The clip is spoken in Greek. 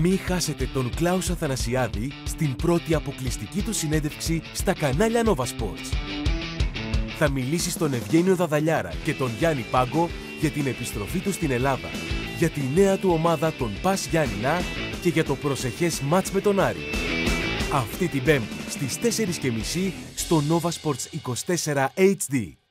Μη χάσετε τον Κλάους Αθανασιάδη στην πρώτη αποκλειστική του συνέντευξη στα κανάλια Nova Sports. Θα μιλήσει στον Ευγένιο Δαδαλιάρα και τον Γιάννη Πάγκο για την επιστροφή του στην Ελλάδα, για τη νέα του ομάδα των Πας Γιάννηνα και για το προσεχές μάτς με τον Άρη. Αυτή την Πέμπτη στις 4.30 στο Nova Sports 24 HD.